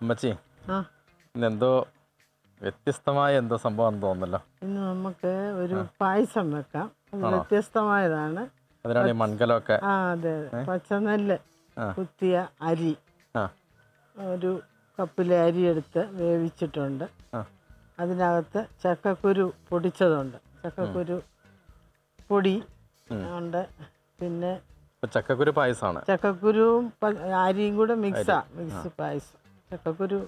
അമ്മച്ചി ആ ഇന്നെന്തോ വ്യത്യസ്തമായ എന്തോ സംഭവം തോന്നുന്നല്ലോ. ഇന്ന് നമുക്ക് ഒരു പായസം വെക്കാം. വ്യത്യസ്തമായതാണ്. അതിനാണ് മൺകലമൊക്കെ. ആ അതെ പച്ചനെല്ല് കുത്തിയ അരി. ഒരു കപ്പിലെ അരി എടുത്ത് വേവിച്ചിട്ടുണ്ട്. അതിനകത്ത് ചക്കക്കുരു പൊടിച്ചതുണ്ട്. ചക്കക്കുരു പൊടി ഉണ്ട്. പിന്നെ ചക്കക്കുരു പായസമാണ്. ചക്കക്കുരുവും അരിയും കൂടെ മിക്സാ. മിക്സ് പായസം. ചക്കക്കുരു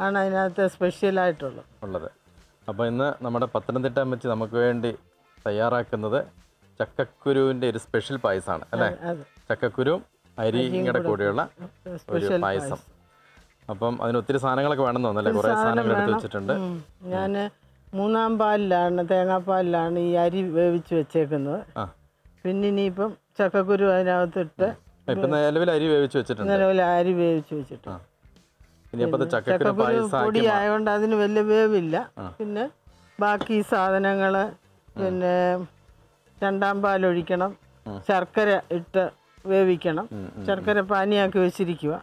ആണ് അതിനകത്ത് സ്പെഷ്യലായിട്ടുള്ളത് ഉള്ളത്. അപ്പോൾ ഇന്ന് നമ്മുടെ പത്തനംതിട്ട അമ്മച്ചി നമുക്ക് വേണ്ടി തയ്യാറാക്കുന്നത് ചക്കക്കുരുവിന്റെ ഒരു സ്പെഷ്യൽ പായസമാണ് അല്ലേ? ചക്കക്കുരു ചക്കക്കുരുവും ഇങ്ങടെ കൂടെയുള്ള ഒരു സ്പെഷ്യൽ പായസം. അപ്പം അതിന് ഒത്തിരി സാധനങ്ങളൊക്കെ വേണം തോന്നല്ലേ കുറേ സാധനങ്ങൾ എടുത്ത് വെച്ചിട്ടുണ്ട്. ഞാൻ മൂന്നാം പാലിലാണ് തേങ്ങാപ്പാലിലാണ് ഈ അരി വേവിച്ച് വെച്ചേക്കുന്നത്. ആ. പിന്നെ ഇനിയിപ്പം ചക്കക്കുരു അതിനകത്തിട്ട് ഇപ്പം നിലവിൽ അരി വേവിച്ച് വെച്ചിട്ടുണ്ട്. നിലവിൽ അരി വേവിച്ച് വെച്ചിട്ട് ഇനിയപ്പോൾ അത് ചക്കക്കുരു പൊടി ആയതുകൊണ്ട് അതിന് വലിയ വേവില്ല. പിന്നെ ബാക്കി സാധനങ്ങൾ പിന്നെ രണ്ടാം പാൽ ഒഴിക്കണം. ശർക്കര ഇട്ട് വേവിക്കണം. ശർക്കര പാനിയാക്കി വെച്ചിരിക്കുക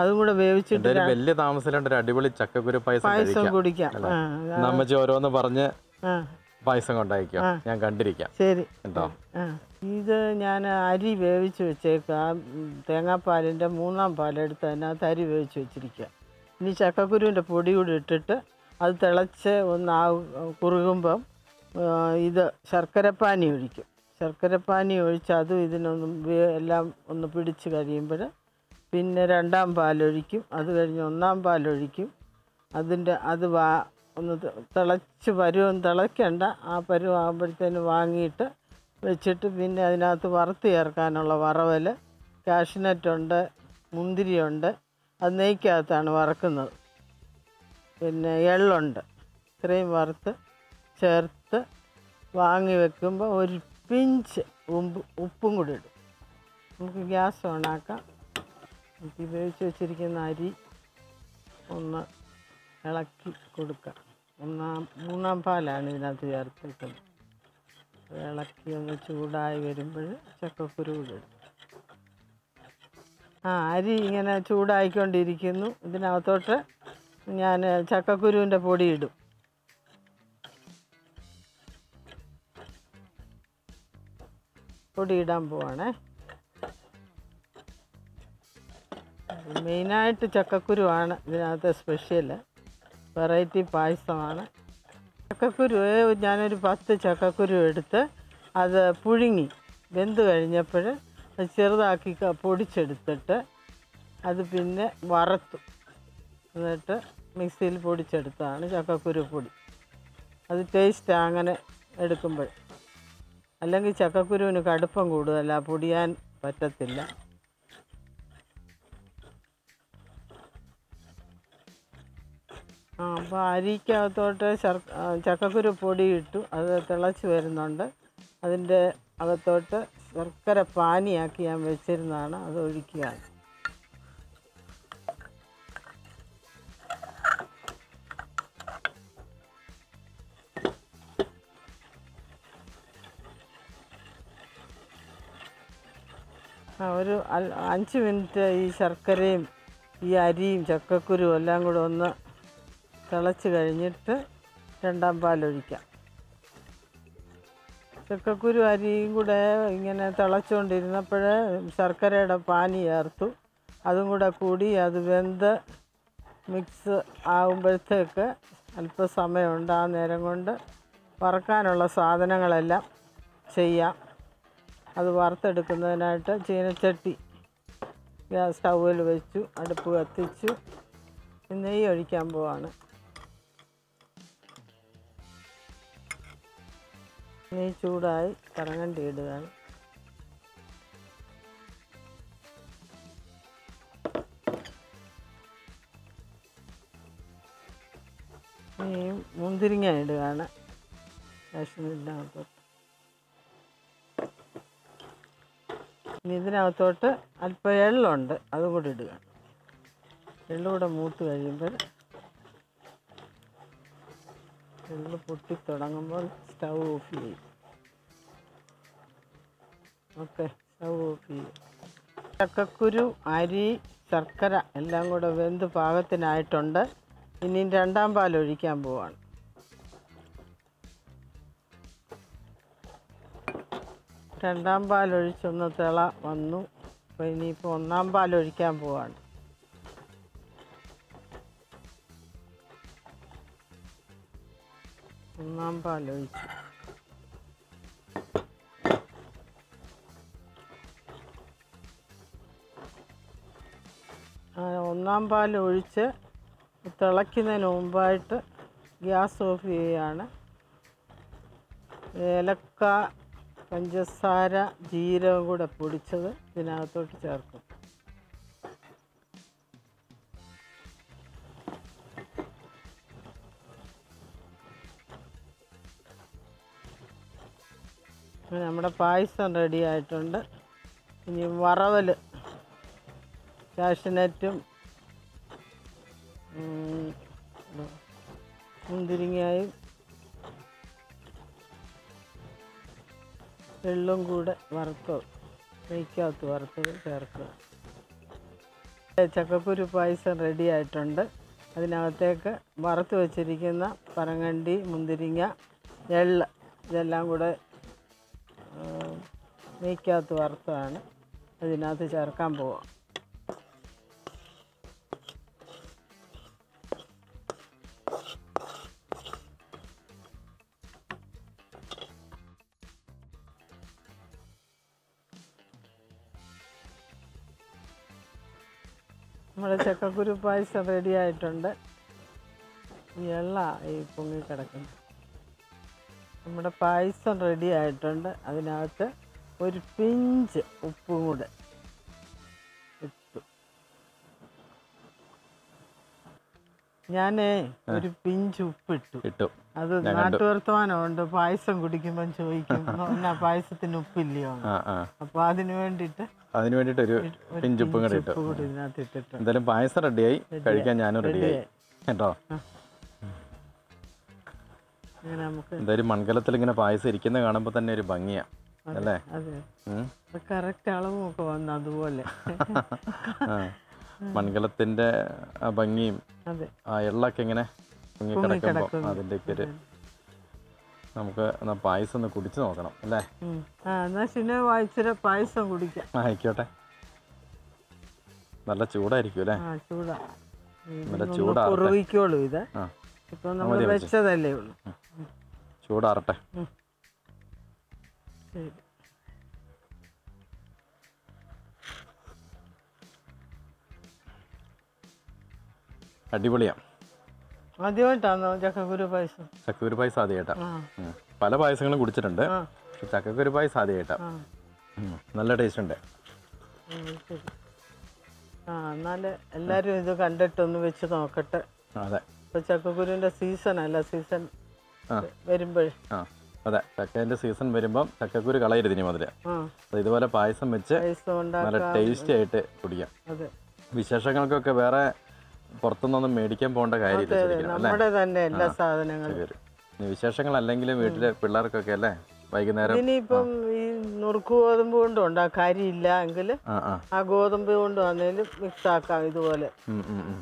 അതും കൂടെ വേവിച്ചിട്ട് വലിയ താമസം ഒരു അടിപൊളി ചക്കക്കുരു പായസം പായസം കുടിക്കാം. നമ്മച്ചി ഓരോന്ന് പറഞ്ഞ് പായസം കൊണ്ടായിരിക്കാം ഞാൻ കണ്ടിരിക്കാം. ശരി. കേട്ടോ? ഇത് ഞാൻ അരി വേവിച്ച് വെച്ചേക്കാം. തേങ്ങാപ്പാലിന്റെ മൂന്നാം പാലെടുത്ത് അതിനകത്ത് അരി വേവിച്ച് വെച്ചിരിക്കുക. ഇനി ചക്കക്കുരുവിന്റെ പൊടി കൂടി ഇട്ടിട്ട് അത് തിളച്ച് ഒന്ന് കുറുകുമ്പം ഇത് ശർക്കരപ്പാനി ഒഴിക്കും. ശർക്കരപ്പാനി ഒഴിച്ച് അതും ഇതിനൊന്നും എല്ലാം ഒന്ന് പിടിച്ച് കഴിയുമ്പോൾ പിന്നെ രണ്ടാം പാലൊഴിക്കും അത് കഴിഞ്ഞ് ഒന്നാം പാലൊഴിക്കും അതിന്റെ അത് വാ ഒന്ന് തിളച്ച് പരുവം തിളയ്ക്കണ്ട. ആ പരുവാകുമ്പോഴത്തേന് വാങ്ങിയിട്ട് വെച്ചിട്ട് പിന്നെ അതിനകത്ത് വറുത്ത് ചേർക്കാനുള്ള വറവൽ കാഷ്നറ്റുണ്ട് മുന്തിരിയുണ്ട് അത് നെയ്ക്കകത്താണ് വറക്കുന്നത്. പിന്നെ എള്ളുണ്ട് ഇത്രയും വറുത്ത് ചേർത്ത് വാങ്ങി വെക്കുമ്പോൾ ഒരു പിഞ്ച് ഉമ്പ് ഉപ്പും കൂടി ഇടും. നമുക്ക് ഗ്യാസ് ഓണാക്കാം നമുക്ക് ഉപയോഗിച്ച് വെച്ചിരിക്കുന്ന അരി ഒന്ന് ഇളക്കി കൊടുക്കാം. ഒന്നാം മൂന്നാം പാലാണ് ഇതിനകത്ത് ചേർത്തേക്കുന്നത് ഇളക്കി ഒന്ന് ചൂടായി വരുമ്പോൾ ചക്കക്കുരു കൂടി ആ അരി ഇങ്ങനെ ചൂടായിക്കൊണ്ടിരിക്കുന്നു. ഇതിനകത്തോട്ട് ഞാൻ ചക്കക്കുരുവിന്റെ പൊടി ഇടും. പൊടി ഇടാൻ പോവാണേ. മെയിനായിട്ട് ചക്കക്കുരുവാണ് ഇതിനകത്തെ സ്പെഷ്യൽ വെറൈറ്റി പായസമാണ്. ചക്കക്കുരു ഞാനൊരു പത്ത് ചക്കക്കുരു എടുത്ത് അത് പുഴുങ്ങി. വെന്ത് കഴിഞ്ഞപ്പോൾ അത് ചെറുതാക്കി പൊടിച്ചെടുത്തിട്ട് അത് പിന്നെ വറുത്തു. എന്നിട്ട് മിക്സിയിൽ പൊടിച്ചെടുത്തതാണ് ചക്കക്കുരു പൊടി. അത് ടേസ്റ്റ് അങ്ങനെ എടുക്കുമ്പോൾ അല്ലെങ്കിൽ ചക്കക്കുരുവിന് കടുപ്പം കൂടുതലാണ് പൊടിയാൻ പറ്റത്തില്ല. അപ്പോൾ അരിക്കകത്തോട്ട് ചക്കക്കുരു പൊടി ഇട്ടു അത് തിളച്ച് വരുന്നുണ്ട്. അതിന്റെ അകത്തോട്ട് ശർക്കര പാനിയാക്കി ഞാൻ വെച്ചിരുന്നതാണ്. അത് ഒഴിക്കുകയാണ്. ആ ഒരു അഞ്ച് മിനിറ്റ് ഈ ശർക്കരയും ഈ അരിയും ചക്കക്കുരു എല്ലാം കൂടെ ഒന്ന് തിളച്ച് കഴിഞ്ഞിട്ട് രണ്ടാം പാലൊഴിക്കാം. ചക്കക്കുരു അരിയും കൂടെ ഇങ്ങനെ തിളച്ചുകൊണ്ടിരുന്നപ്പോൾ ശർക്കരയുടെ പാനി ചേർത്തു. അതും കൂടെ കൂടി അത് വെന്ത് മിക്സ് ആകുമ്പോഴത്തേക്ക് അല്പസമയമുണ്ട്. ആ നേരം കൊണ്ട് വറക്കാനുള്ള സാധനങ്ങളെല്ലാം ചെയ്യാം. അത് വറുത്തെടുക്കുന്നതിനായിട്ട് ചീനച്ചട്ടി ഗ്യാസ് സ്റ്റൗവിൽ വെച്ചു അടുപ്പ് കത്തിച്ചു. നെയ്യ് ഒഴിക്കാൻ പോവാണ്. ഇനി ചൂടായി കറങ്ങണ്ടി ഇടുകയാണ്. മുന്തിരിങ്ങ ഇടുകയാണ്. റേഷനിലിനകത്തോട്ട് ഇനി ഇതിനകത്തോട്ട് അല്പം എള്ളുണ്ട് അതും കൂടി ഇടുക എള്ളു കൂടെ മൂത്ത് കഴിയുമ്പോൾ എള്ളു പൊട്ടി തുടങ്ങുമ്പോൾ ചെയ്യും ഓക്കെ ചെയ്യും ചക്കക്കുരു അരി ശർക്കര എല്ലാം കൂടെ വെന്ത് പാകത്തിനായിട്ടുണ്ട്. ഇനി രണ്ടാം പാൽ ഒഴിക്കാൻ പോവാണ്. രണ്ടാം പാൽ ഒഴിച്ചൊന്ന് തിള വന്നു. അപ്പോൾ ഇനിയിപ്പോൾ ഒന്നാം പാൽ ഒഴിക്കാൻ പോവാണ്. ഒന്നാം ആ ഒന്നാം പാൽ ഒഴിച്ച് തിളയ്ക്കുന്നതിന് മുമ്പായിട്ട് ഗ്യാസ് ഓഫ് ചെയ്യുകയാണ്. ഏലക്ക പഞ്ചസാര ജീരകം കൂടെ പൊടിച്ചത് ഇതിനകത്തോട്ട് ചേർക്കും. നമ്മുടെ പായസം റെഡി ആയിട്ടുണ്ട്. ഇനി വറവൽ കാഷ്യനറ്റും മുന്തിരിങ്ങയും എള്ളും കൂടെ വറുത്ത് നെയ്ക്കകത്ത് വറുത്തത് ചേർക്കുക. ചക്കക്കുരു പായസം റെഡി ആയിട്ടുണ്ട്. അതിനകത്തേക്ക് വറുത്ത് വെച്ചിരിക്കുന്ന പറങ്ങണ്ടി മുന്തിരിങ്ങ എള്ള് ഇതെല്ലാം കൂടെ നെയ്ക്കകത്ത് വറുത്തതാണ്. അതിനകത്ത് ചേർക്കാൻ പോവാം. നമ്മുടെ ചക്കക്കുരു പായസം റെഡി ആയിട്ടുണ്ട്. എള്ള ഈ പൊങ്ങി കിടക്കുന്നു നമ്മുടെ പായസം റെഡി ആയിട്ടുണ്ട്. അതിനകത്ത് ഒരു പിഞ്ച് ഉപ്പും കൂടെ ഇട്ടു. ഞാനേ ഒരു പിഞ്ച് ഉപ്പ് ഇട്ടു. അത് നാട്ടുവർത്തമാനമുണ്ട് പായസം കുടിക്കുമ്പം ചോദിക്കും എന്നാ പായസത്തിന് ഉപ്പില്ലയോ? അപ്പൊ അതിന് വേണ്ടിട്ട് അതിന് വേണ്ടിട്ട് ഒരു പിഞ്ചുപ്പും കൂടെ പിഞ്ച് ഇട്ടു. ഇതിനകത്ത് എന്തായാലും പായസം റെഡിയായി. കഴിക്കാൻ ഞാനും റെഡിയായി. കേട്ടോ? എന്തായാലും മൺകലത്തിൽ ഇങ്ങനെ പായസം ഇരിക്കുന്ന കാണുമ്പോൾ തന്നെ ഒരു ഭംഗിയാ. അല്ലേ? അതെ. ഉം. കറക്റ്റ് അളവും ഒക്കെ വന്നു അതുപോലെ. മൺകലത്തിന്റെ ഭംഗിയും ആ എള്ളൊക്കെ ഇങ്ങനെ കിടക്കുമ്പോ അതിന്റെ. ഒരു നമുക്ക് എന്നാ പായസം ഒന്ന് കുടിച്ചു നോക്കണം അല്ലേ? എന്നാ പിന്നെ വായിച്ചിര പായസം കുടിക്കാം. ആയിക്കോട്ടെ. നല്ല ചൂടായിരിക്കും അല്ലേ? ചൂടാ. നല്ല ഇത്. ഇപ്പൊ നമ്മൾ വെച്ചതല്ലേ ഉള്ളൂ. ചൂടാറട്ടെ. അടിപൊളിയാ. ആദ്യമായിട്ടാണോ ചക്കക്കുരു പായസം? ചക്കക്കുരു പായസം ആദ്യമായിട്ടാ. പല പായസങ്ങളും കുടിച്ചിട്ടുണ്ട്. ചക്കക്കുരു പായസം ആദ്യമായിട്ടാ. നല്ല ടേസ്റ്റ് ഉണ്ട് ആ എല്ലാവരും ഇത് കണ്ടിട്ടൊന്ന് വെച്ച് നോക്കട്ടെ. അതെ. ഇപ്പൊ ചക്കക്കുരുവിന്റെ സീസൺ അല്ല സീസൺ വരുമ്പോഴേ. അതെ ചക്കേന്റെ സീസൺ വരുമ്പോൾ ചക്കക്കുരു കളയരുത് ഇനി മുതൽ. ഇതുപോലെ പായസം വെച്ച് നല്ല ടേസ്റ്റി ആയിട്ട് കുടിക്കാം. വിശേഷങ്ങൾക്കൊക്കെ വേറെ പുറത്തുനിന്നൊന്നും മേടിക്കാൻ പോകേണ്ട കാര്യമില്ല വിശേഷങ്ങളല്ലെങ്കിലും വീട്ടിലെ പിള്ളേർക്കൊക്കെ അല്ലേ? വൈകുന്നേരം ഇനിയിപ്പം ഈ നുറുക്ക് ഗോതമ്പ് കൊണ്ടും ഉണ്ടാക്കാം അരിയില്ല എങ്കിൽ ആ ഗോതമ്പ് കൊണ്ട് വന്നതിലും മിക്സ് ആക്കാം ഇതുപോലെ.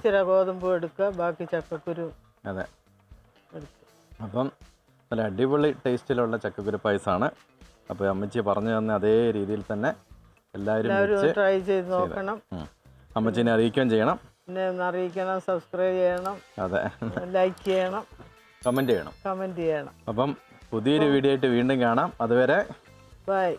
ചില ഗോതമ്പ് എടുക്കുക. ബാക്കി ചക്കക്കുരു അതെ. അപ്പം നല്ല അടിപൊളി ടേസ്റ്റിലുള്ള ചക്കക്കുരു പായസമാണ് അപ്പോൾ അമ്മച്ചി പറഞ്ഞു തന്ന അതേ രീതിയിൽ തന്നെ എല്ലാവരും ട്രൈ ചെയ്ത് നോക്കണം. അമ്മച്ചിനെ അമ്മച്ചീനെ അറിയിക്കുകയും ചെയ്യണം. പിന്നെ അറിയിക്കണം സബ്സ്ക്രൈബ് ചെയ്യണം. അതെ. ലൈക്ക് ചെയ്യണം. കമന്റ് ചെയ്യണം. കമന്റ് ചെയ്യണം. അപ്പം പുതിയൊരു വീഡിയോ ആയിട്ട് വീണ്ടും കാണാം. അതുവരെ ബൈ